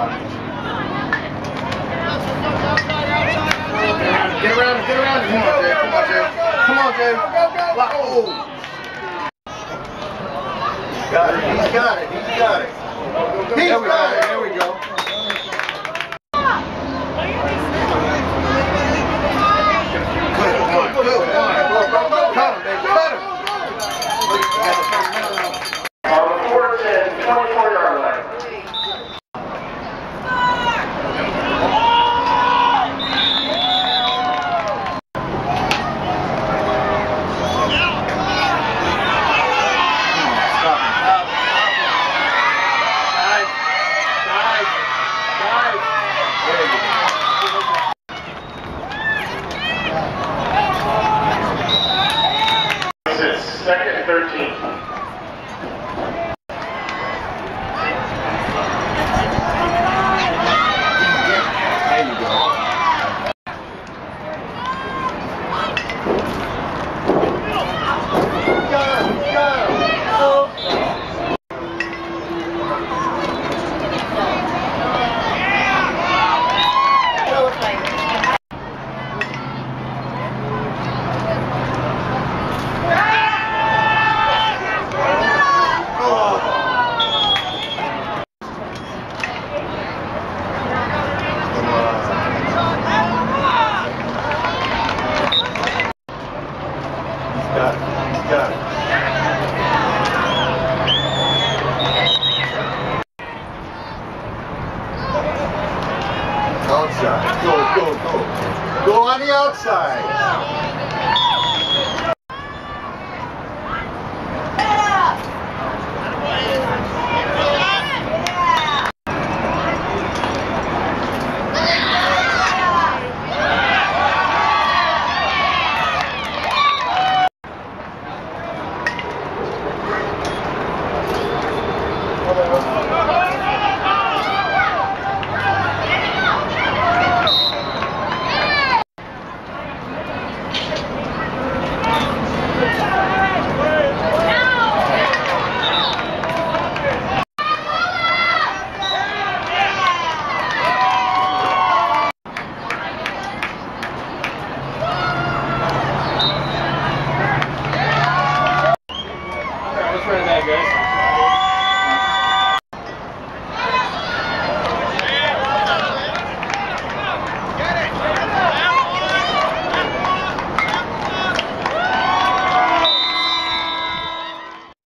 Get around, get around. Come on, Jay. Come on, Jay. Come on, Jay. Lock. Oh. Got it. He's got it. He's got it. He's There got it. There we go. Good one. Good one. Cut him, baby. Cut him. On the 410, 24 yard line. 13. There you go. Got him. Got him. Got it. He's got it. Outside. Go, go, go. Go on the outside. Thank you.